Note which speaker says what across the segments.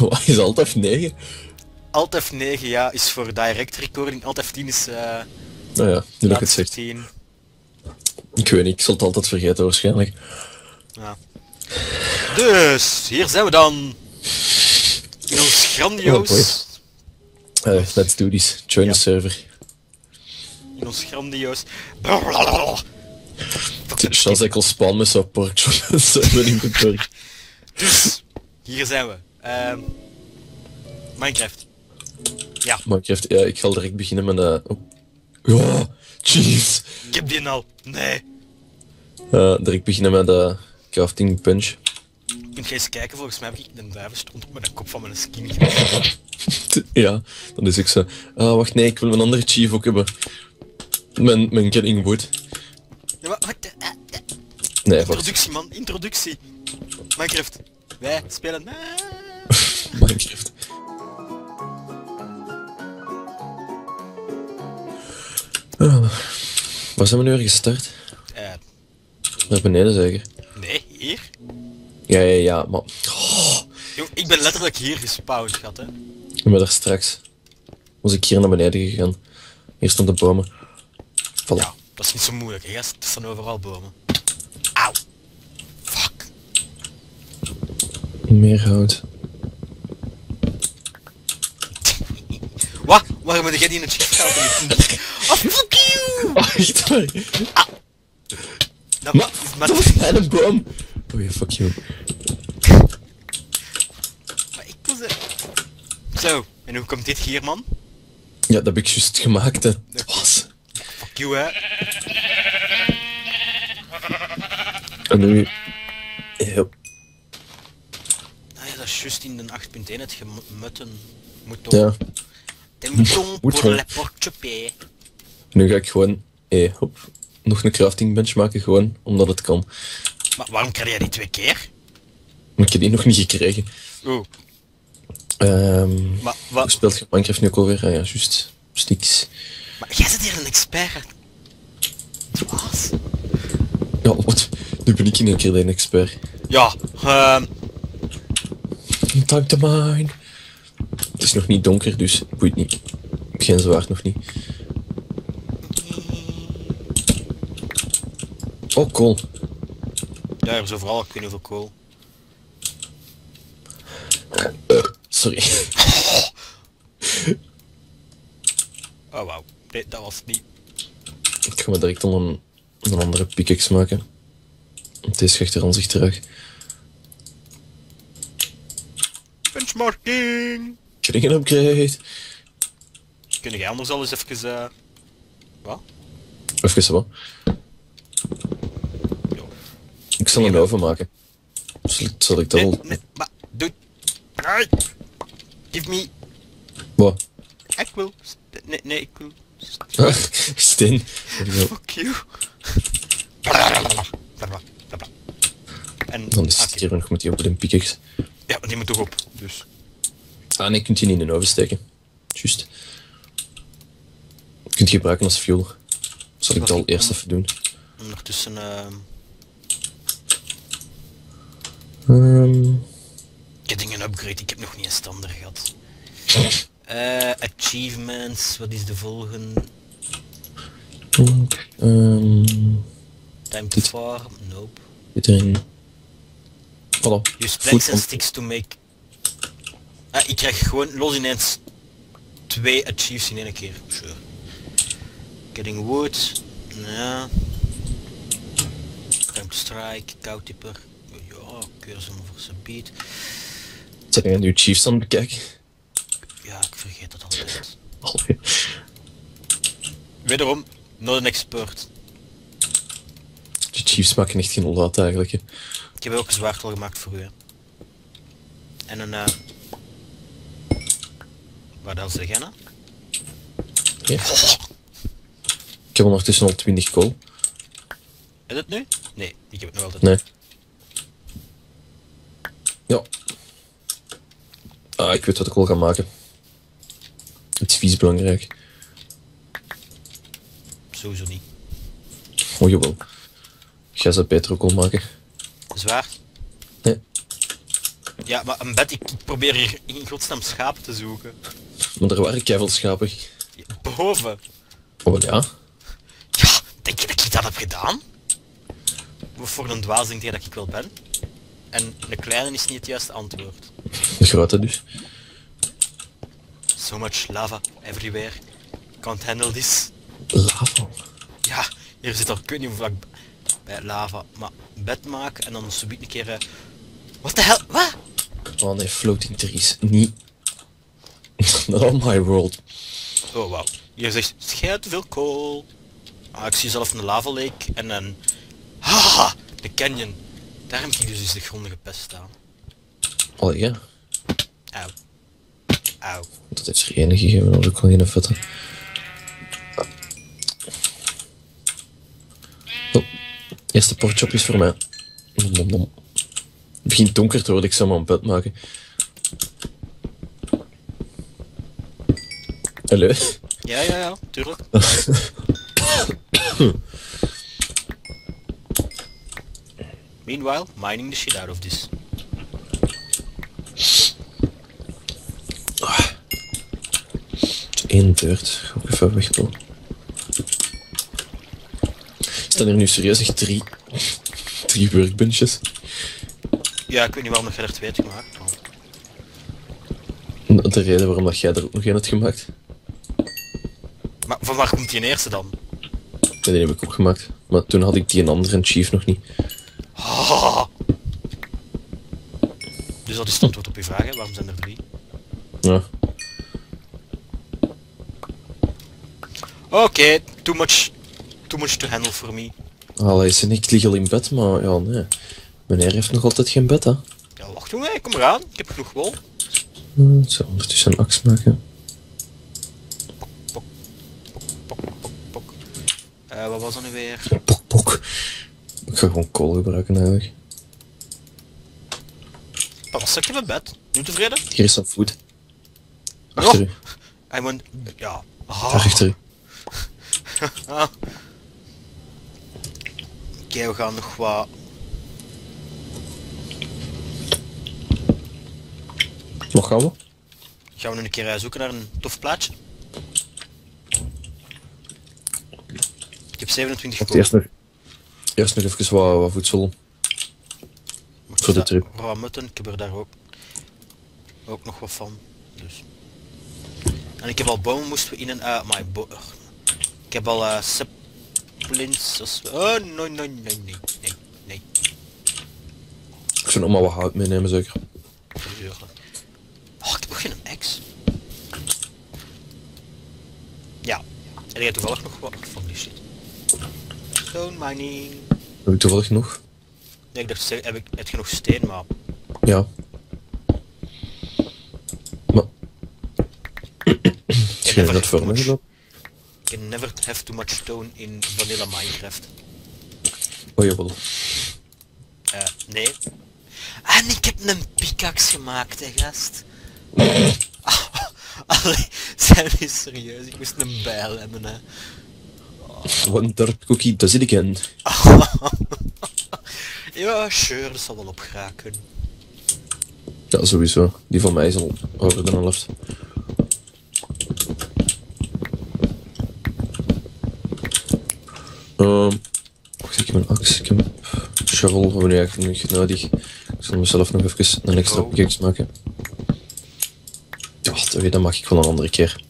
Speaker 1: Wat is Alt F9?
Speaker 2: Alt F9 ja, is voor direct recording. Alt F10 is eh
Speaker 1: Nou ja, nu dat ik het zeg.
Speaker 2: 10.
Speaker 1: Ik weet niet, ik zal het altijd vergeten waarschijnlijk.
Speaker 2: Ja. Dus, hier zijn we dan. In ons
Speaker 1: Oh,
Speaker 2: grandioos...
Speaker 1: Eh, let's do this. Join
Speaker 2: Ja.
Speaker 1: the server.
Speaker 2: in ons grandioos...
Speaker 1: Ik al spawn met zo'n pork.
Speaker 2: Dus, hier zijn we. Ehm Minecraft. Ja,
Speaker 1: Minecraft, ja, ik ga direct beginnen met... eh oh. Ja, jeez.
Speaker 2: ik heb die al. Nee.
Speaker 1: Eh, direct beginnen met de crafting punch.
Speaker 2: Kunt jij eens kijken, volgens mij heb ik een duiven stond op de kop van mijn skin.
Speaker 1: Ja, dan is ik zo... Ah, wacht, nee, ik wil een andere chief ook hebben. Mijn, mijn Getting Wood.
Speaker 2: Ja, maar wat? eh, eh,
Speaker 1: Nee.
Speaker 2: Introductie man, introductie. Minecraft. Wij spelen...
Speaker 1: waar zijn we nu weer gestart?
Speaker 2: eh,
Speaker 1: Naar beneden zeker?
Speaker 2: nee, hier.
Speaker 1: Ja, ja, ja, maar... Oh,
Speaker 2: Yo, ik ben letterlijk hier gespawned, schat, hè.
Speaker 1: ik ben daar straks. Was ik hier naar beneden gegaan. Hier stonden de bomen. Voilà.
Speaker 2: Ja, dat is niet zo moeilijk, hè. Er staan overal bomen. Auw. Fuck.
Speaker 1: Meer hout.
Speaker 2: Wat? Waarom heb jij die in het gehaald? Oh, fuck you!
Speaker 1: Oh, echt waar?
Speaker 2: Dat,
Speaker 1: Maar,
Speaker 2: maar,
Speaker 1: dat was mijn boom! Oh ja, fuck you.
Speaker 2: maar ik was er... Zo, en hoe komt dit hier, man?
Speaker 1: Ja, dat heb ik juist gemaakt, hè. Was.
Speaker 2: Fuck you, hè.
Speaker 1: En nu... Ja,
Speaker 2: Ah ja, dat is juist in de 8.1 het gemutten. Moet
Speaker 1: ja. Moet
Speaker 2: porte
Speaker 1: Nu ga ik gewoon... Eh, hop. Nog een crafting bench maken, gewoon. Omdat het kan.
Speaker 2: Maar waarom krijg jij die twee keer?
Speaker 1: Maar ik heb die nog niet gekregen.
Speaker 2: Oh,
Speaker 1: Ehm...
Speaker 2: maar
Speaker 1: Hoe
Speaker 2: wat?
Speaker 1: speelt je Minecraft nu ook alweer? Ah ja, juist. Sticks.
Speaker 2: Maar jij zit hier een expert. Wat?
Speaker 1: Ja, wat? Nu ben ik in een keer de expert.
Speaker 2: Ja, ehm...
Speaker 1: Time to mine. Het is nog niet donker, dus boeit niet. Ik geen zwaard nog niet. Oh, cool.
Speaker 2: Ja, er is overal, niet hoeveel kool.
Speaker 1: Sorry.
Speaker 2: Oh, wauw. Nee, dat was het niet.
Speaker 1: Ik ga me direct al een, een andere pickaxe maken. Deze gaat er aan zich terug.
Speaker 2: Benchmarking!
Speaker 1: Krijg een upgrade.
Speaker 2: Kun jij anders al eens even... eh Wat?
Speaker 1: Even wat.
Speaker 2: Ja.
Speaker 1: Ik zal een oven maken. Zal ik, zal ik dat
Speaker 2: Nee, maar... Doe... Give me...
Speaker 1: Wat?
Speaker 2: Ik wil... Nee, nee, ik wil...
Speaker 1: Ah, Steen.
Speaker 2: Fuck you. En...
Speaker 1: Dan is
Speaker 2: ah,
Speaker 1: het
Speaker 2: oké.
Speaker 1: hier nog met die op de pickaxe.
Speaker 2: Ja, die moet toch op. Dus...
Speaker 1: Ah nee, je kunt die niet in de oven steken. Juist. Je kunt gebruiken als fuel. Zal ik dat al eerst even doen.
Speaker 2: Ondertussen... ehm
Speaker 1: Ehm
Speaker 2: Ik heb dingen upgrade, ik heb nog niet een standaard gehad. Eh, achievements, wat is de volgende?
Speaker 1: ehm
Speaker 2: Time to
Speaker 1: Dit.
Speaker 2: farm? Nope.
Speaker 1: dit erin. Voilà.
Speaker 2: Use
Speaker 1: Food
Speaker 2: planks and sticks to make... Ah, ik krijg gewoon los ineens twee achieves in één keer. Sure. Getting wood. Ja. To strike, koudtipper. Ja, keur ze maar voor zijn beat.
Speaker 1: Zijn jij nu Chiefs aan het bekijken?
Speaker 2: Ja, ik vergeet dat altijd.
Speaker 1: Alweer.
Speaker 2: Wederom, not an expert.
Speaker 1: Die Chiefs maken echt geen laat eigenlijk. Hè.
Speaker 2: Ik heb ook een zwaard al gemaakt voor u. hè. En een... eh Wat dan zeg jij nou?
Speaker 1: Ik heb ondertussen al 20 kool.
Speaker 2: Is het nu? Nee, ik heb het nog altijd.
Speaker 1: Nee. Ja. Ah, ik weet wat ik wil gaan maken. Het is vies belangrijk.
Speaker 2: Sowieso niet.
Speaker 1: Oh jawel. Jij zou beter ook al maken.
Speaker 2: Zwaard?
Speaker 1: Nee.
Speaker 2: Ja, maar een bed, ik, ik probeer hier in godsnaam schapen te zoeken.
Speaker 1: Maar er waren keiveel schapen.
Speaker 2: Ja, Boven.
Speaker 1: Oh ja?
Speaker 2: Ja, denk je dat ik dat heb gedaan? Voor een dwaas denk je dat ik wel ben? En de kleine is niet het juiste antwoord.
Speaker 1: De grote dus.
Speaker 2: So much lava everywhere. Can't handle this.
Speaker 1: Lava.
Speaker 2: Ja, hier zit al, ik weet niet hoe vlak bij lava. Maar bed maken en dan subiet een keer... eh, Wat de hel? Wat?
Speaker 1: Oh nee, floating trees. Niet. On my world.
Speaker 2: Oh wauw. Hier zegt schijt veel kool. Ah, ik zie zelf een lava lake en een... Haha, de canyon. Daar heb ik dus de gronden gepest staan.
Speaker 1: Oh ja.
Speaker 2: Auw. Auw.
Speaker 1: Dat heeft er enige gegeven, dat ook wel geen vette. Oh, eerste portchop is voor mij. Nom, nom, nom. Het begint donker te worden, ik zal maar een bed maken. Hallo?
Speaker 2: Ja, ja, ja, tuurlijk. Meanwhile, mining the shit out of this.
Speaker 1: Eén beurt. Ga ik even wegkomen. Staan er nu serieus echt drie, drie workbenches?
Speaker 2: Ja, ik weet niet waarom je er twee hebt gemaakt. maar-
Speaker 1: De reden waarom dat jij er ook nog één hebt gemaakt?
Speaker 2: Van waar komt die eerste dan?
Speaker 1: Ja, die heb ik ook gemaakt. Maar toen had ik die een andere chief nog niet.
Speaker 2: Ah. Dus dat is het antwoord op je vraag, hè? waarom zijn er drie?
Speaker 1: Ja.
Speaker 2: Oké, too much, too much to handle for me.
Speaker 1: Allee, en ik lig al in bed, maar ja, nee. Meneer heeft nog altijd geen bed, hè.
Speaker 2: Ja, wacht jongen, kom eraan, ik heb genoeg wol.
Speaker 1: Ik zal ondertussen een aks maken.
Speaker 2: Pok, pok, pok. Eh, wat was dat nu weer?
Speaker 1: Pok, pok. Ik ga gewoon kool gebruiken, eigenlijk.
Speaker 2: Wat was ik in mijn bed? Nu tevreden?
Speaker 1: Hier is some food. Achter
Speaker 2: Oh.
Speaker 1: u.
Speaker 2: I want... Ja.
Speaker 1: Daar achter u.
Speaker 2: Oké, we gaan nog wat...
Speaker 1: Nog gaan we?
Speaker 2: Gaan we nu een keer eh, zoeken naar een tof plaatje? Ik heb 27
Speaker 1: Want
Speaker 2: kool.
Speaker 1: eerst nog, eerst nog even wat, wat voedsel. Voor de trip.
Speaker 2: Ramutten, ik heb er daar ook, ook nog wat van. Dus. En ik heb al bomen moesten we in en uit. Maar ik heb al eh saplings. Als we... Oh, nee, nee, nee, nee, nee, nee.
Speaker 1: Ik zou nog maar wat hout meenemen, zeker.
Speaker 2: Oh, ik heb nog geen ex. Ja. En jij toevallig nog wat van
Speaker 1: Heb ik toevallig nog?
Speaker 2: Nee, ik dacht, heb, ik, heb je nog steen, maar...
Speaker 1: Ja. Maar... Je net voor me gedaan?
Speaker 2: You can never have too much stone in vanilla Minecraft.
Speaker 1: Oh jawel.
Speaker 2: Eh, nee. En ik heb een pickaxe gemaakt, hè, gast. Allee, zijn we serieus? Ik moest een bijl hebben, hè.
Speaker 1: One dark cookie does it again.
Speaker 2: ja, sure, dat zal wel opgeraken.
Speaker 1: Ja, sowieso. Die van mij is al dan een helft. Ehm, wacht, ik heb een axe, ik heb een shovel, hebben we nu eigenlijk niet nodig. Ik zal mezelf nog even een extra pickaxe maken. Ja, dat mag ik wel een andere keer.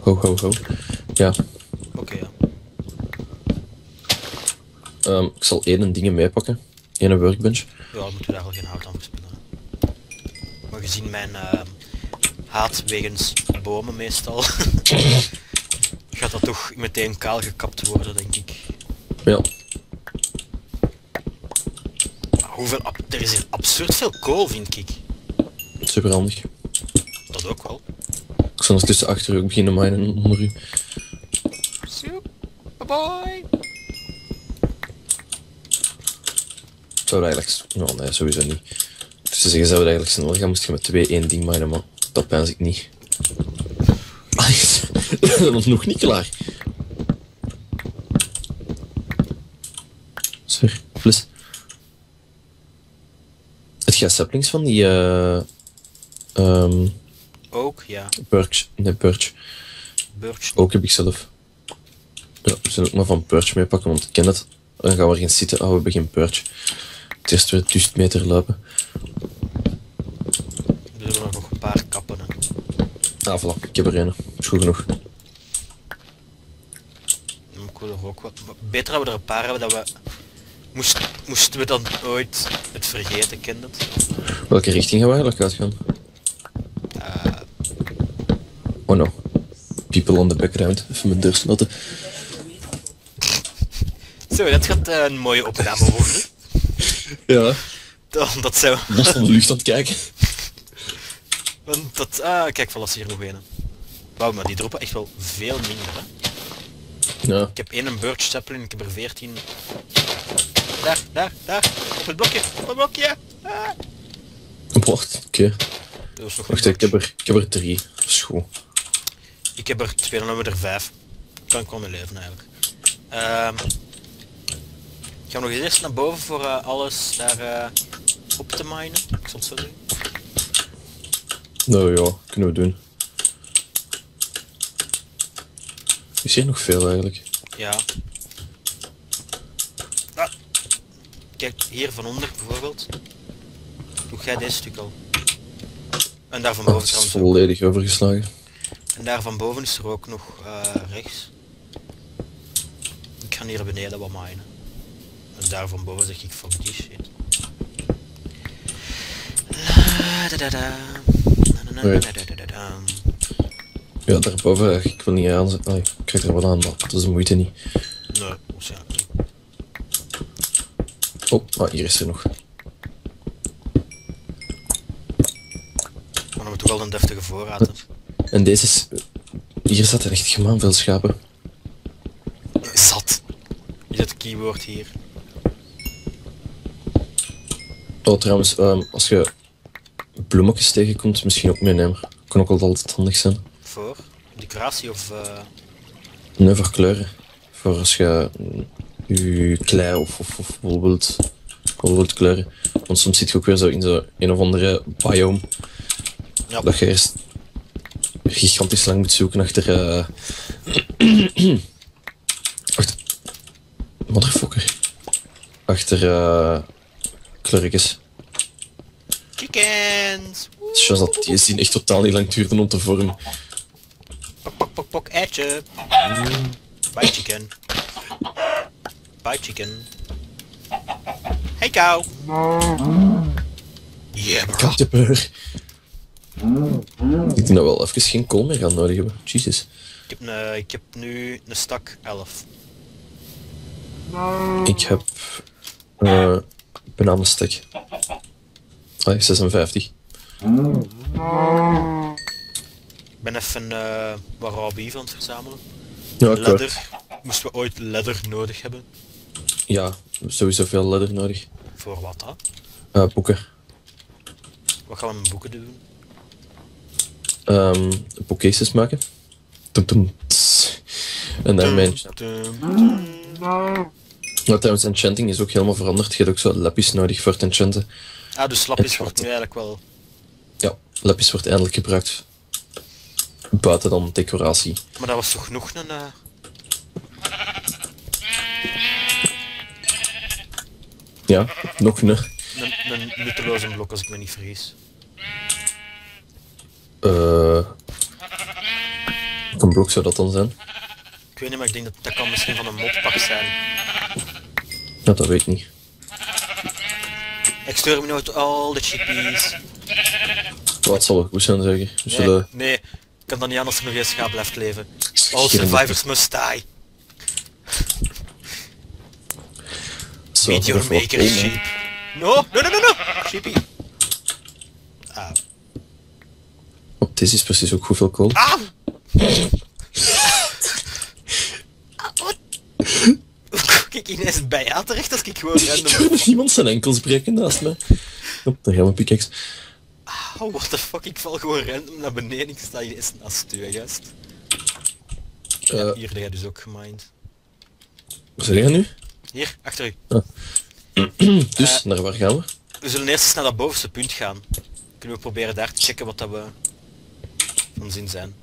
Speaker 2: Ho,
Speaker 1: ho, ho. Ja,
Speaker 2: Oké, ja.
Speaker 1: ehm, ik zal één dingen meepakken. Eén workbench.
Speaker 2: Ja, dan moeten we daar al geen hout aan verspillen. Maar gezien mijn eh, haat wegens bomen meestal, gaat dat toch meteen kaal gekapt worden, denk ik.
Speaker 1: Ja,
Speaker 2: hoeveel er is hier absurd veel kool, vind ik.
Speaker 1: super handig.
Speaker 2: Dat ook wel.
Speaker 1: Ik zal ondertussen achter u beginnen minen onder u.
Speaker 2: Bye
Speaker 1: Zou eigenlijk... Nou, nee, sowieso niet. Dus te zeggen, zou het eigenlijk snel gaan, moest je met twee één ding minen, maar dat pijns ik niet. Dat is nog niet klaar. Sorry, plus. jij saplings van die... eh ehm
Speaker 2: Ook, ja.
Speaker 1: birch? Nee, birch.
Speaker 2: Birch.
Speaker 1: Ook heb ik zelf. Ja, we zullen ook maar van birch meepakken, want ik ken het. Dan gaan we ergens zitten. Oh, we hebben geen birch. Het eerst weer 1000 meter lopen.
Speaker 2: Er zullen nog een paar kappen. Hè.
Speaker 1: Ah, voilà. Ik heb er een. Is goed genoeg.
Speaker 2: Ik er ook wat. Beter dat we er een paar hebben dat we. Moest, moesten we dan ooit het vergeten, kent het?
Speaker 1: Welke richting gaan we eigenlijk uitgaan?
Speaker 2: Eh,
Speaker 1: Oh no. People on the background. Even mijn deur sluiten.
Speaker 2: Zo, dat gaat eh, een mooie opname worden.
Speaker 1: Ja.
Speaker 2: Dan, dat zou.
Speaker 1: Van de lucht aan het kijken.
Speaker 2: Want dat. Ah, kijk, voilà, hier nog een. Wauw, maar die droppen echt wel veel minder, hè?
Speaker 1: Ja.
Speaker 2: Ik heb één een birch sapling, ik heb er veertien. Daar, daar, daar. Op het blokje, op het blokje. Ah.
Speaker 1: Wacht, oké.
Speaker 2: Dat
Speaker 1: Wacht, ik heb, er, ik heb er drie. Dat is goed.
Speaker 2: Ik heb er twee, dan hebben we er vijf. Kan ik wel mee leven eigenlijk. Ehm gaan we nog eerst naar boven voor eh, alles daar eh, op te minen? Ik zal het zo doen.
Speaker 1: Nou ja, kunnen we doen. Is hier nog veel eigenlijk?
Speaker 2: Ja. Ah. Kijk, hier van onder bijvoorbeeld. Doe jij deze stuk al. En daar van
Speaker 1: Oh,
Speaker 2: boven
Speaker 1: het is volledig overgeslagen.
Speaker 2: En daar van boven is er ook nog eh, rechts. Ik ga hier beneden wat minen. En daar van boven zeg ik fuck die shit.
Speaker 1: Ja, daarboven, ik wil niet aan. Ah, ik krijg er wel aan, maar dat is de moeite niet.
Speaker 2: Nee, waarschijnlijk niet.
Speaker 1: Oh, ah, hier is er nog.
Speaker 2: Maar dan toch wel een deftige voorraad.
Speaker 1: En deze is... Hier zaten echt gemaan veel schapen.
Speaker 2: Zat. Zet het keyword hier.
Speaker 1: Trouwens, ehm, als je bloemetjes tegenkomt, misschien ook meenemen. Kan ook altijd handig zijn.
Speaker 2: Voor? Decoratie of... eh,
Speaker 1: Nee, voor kleuren. Voor als je mm, je klei of, of, of wilt, wilt kleuren. Want soms zit je ook weer zo in zo een of andere biome.
Speaker 2: Ja.
Speaker 1: Dat je eerst gigantisch lang moet zoeken achter... eh Wacht. Motherfucker. Achter uh, kleurtjes.
Speaker 2: Chickens!
Speaker 1: Juist dat die zien echt totaal niet lang duurden om te vormen.
Speaker 2: Pok, pok, pok, pok, eitje. Bye chicken. Bye chicken. Hey kou. Yeah bro.
Speaker 1: Katjepeur. Ik denk dat we wel even geen kool meer gaan nodig hebben. Jesus.
Speaker 2: Ik heb, een, ik heb nu een stak 11.
Speaker 1: Ik heb uh, bananenstek. Ah, 56.
Speaker 2: Ik ben even eh wat raw beef aan het verzamelen.
Speaker 1: Ja.
Speaker 2: Leather. Moesten we ooit leather nodig hebben?
Speaker 1: Ja, sowieso veel leather nodig.
Speaker 2: Voor wat dan?
Speaker 1: Uh, boeken.
Speaker 2: Wat gaan we met boeken doen?
Speaker 1: Um, maken. Tum, tum, tss. En.
Speaker 2: Dum, dum.
Speaker 1: Nou, trouwens, enchanting is ook helemaal veranderd. Je hebt ook zo lapis nodig voor het enchanten.
Speaker 2: Ah, dus lapis wordt nu eigenlijk wel...
Speaker 1: Ja, lapis wordt eindelijk gebruikt. Buiten dan decoratie.
Speaker 2: Maar dat was toch nog een... eh,
Speaker 1: Ja, nog een.
Speaker 2: een, nutteloze blok als ik me niet vergis.
Speaker 1: Uh, een blok zou dat dan zijn?
Speaker 2: Ik weet niet, maar ik denk dat dat kan misschien van een modpak zijn.
Speaker 1: Ja, dat weet ik niet.
Speaker 2: Exterminate all the chippies.
Speaker 1: Wat zal wel goed zijn, zeg ik. We
Speaker 2: Nee,
Speaker 1: zullen...
Speaker 2: nee, ik kan dat niet anders nog eens schaap blijft leven. All survivors must die.
Speaker 1: Zo,
Speaker 2: Meet your maker sheep. No, no, no, no, no. Sheepy. Ah.
Speaker 1: Oh, deze is precies ook hoeveel kool.
Speaker 2: Ah! Ah, wat? Ik ineens bij jou terecht als ik gewoon
Speaker 1: Ik
Speaker 2: random...
Speaker 1: hoorde iemand zijn enkels breken naast me. Oh, daar gaan we pickaxe.
Speaker 2: Oh, what the fuck, ik val gewoon random naar beneden. Ik sta ineens naast u, gast. Ja,
Speaker 1: Eh,
Speaker 2: hier heb jij dus ook gemind.
Speaker 1: Wat zeg je nu?
Speaker 2: Hier, achter u.
Speaker 1: Dus, naar waar gaan we?
Speaker 2: We zullen eerst eens naar dat bovenste punt gaan. Kunnen we proberen daar te checken wat dat we van zin zijn.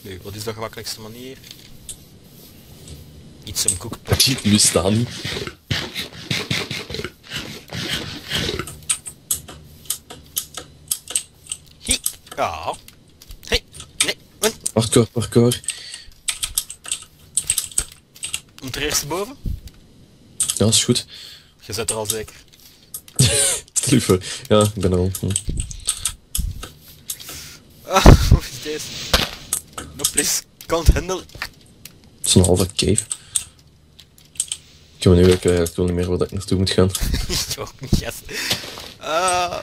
Speaker 2: Nu, wat is de gemakkelijkste manier? Iets om koek.
Speaker 1: We staan.
Speaker 2: Hi. Ja. Hey. Nee.
Speaker 1: Parkour, parkour.
Speaker 2: moet er eerst boven?
Speaker 1: Ja, is goed.
Speaker 2: Je zit er al zeker.
Speaker 1: Voor. Ja, ik ben er al. Hm.
Speaker 2: Ah, hoe is deze? No please. Can't handle.
Speaker 1: Het is een halve cave. Ik heb nu ook eigenlijk wel niet meer waar ik naartoe moet gaan.
Speaker 2: Ik ook niet, yes. Ah.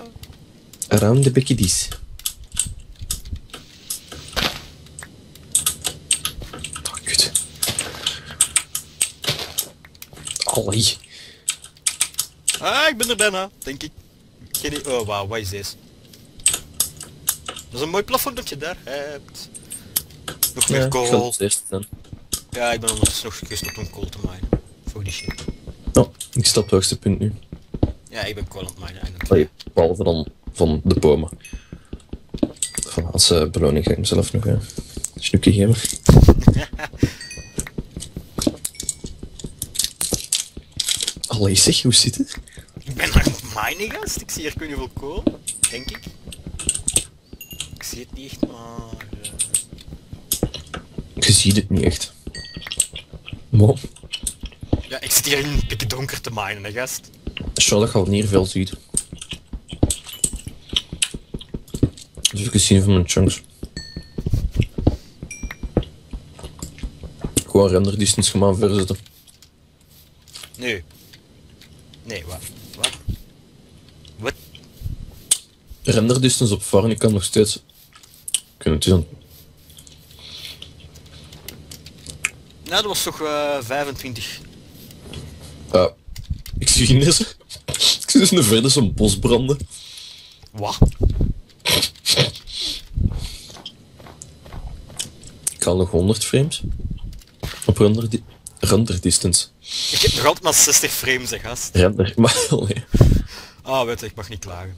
Speaker 1: Around the. Oh, kut. Allee.
Speaker 2: ah, ik ben er bijna, denk ik. Geen idee- Oh, wauw, wat is deze? Dat is een mooi plafond dat je daar hebt. Nog meer
Speaker 1: Ja, ik
Speaker 2: kool.
Speaker 1: eerst.
Speaker 2: Ja, ik ben ondertussen nog gestopt om kool te minen. Die shit.
Speaker 1: Oh, ik stap het hoogste punt nu.
Speaker 2: Ja, ik ben kool aan het eigenlijk.
Speaker 1: Allee, behalve dan van de bomen. Van als uh, beloning ga ik mezelf nog eh, een snoekje geven. Allee zeg, hoe zit het?
Speaker 2: Ik ben het minen, gast. Ik zie hier kun je veel kool. Denk ik. Ik zie het niet echt, maar... eh,
Speaker 1: Je ziet het niet echt. Mo,
Speaker 2: Ja, ik zit hier in pikken donker te minen, hè, gast.
Speaker 1: Charlotte gaat niet veel ziet. Dus even zien van mijn chunks. Gewoon render distance gemaakt verzetten.
Speaker 2: Nee. Nee, wat? Wat? Wat?
Speaker 1: Render distance op farm, ik kan nog steeds... Kunnen het aan...
Speaker 2: Nou, dat was toch eh 25.
Speaker 1: Ah, ik zie hindernissen. Ik zie dus een verder zo'n bos branden.
Speaker 2: Wat?
Speaker 1: Ik haal nog 100 frames. Op render, di render distance.
Speaker 2: Ik heb nog altijd maar 60 frames, hè, gast.
Speaker 1: Render, maar.
Speaker 2: Ah, weet je, ik mag niet klagen.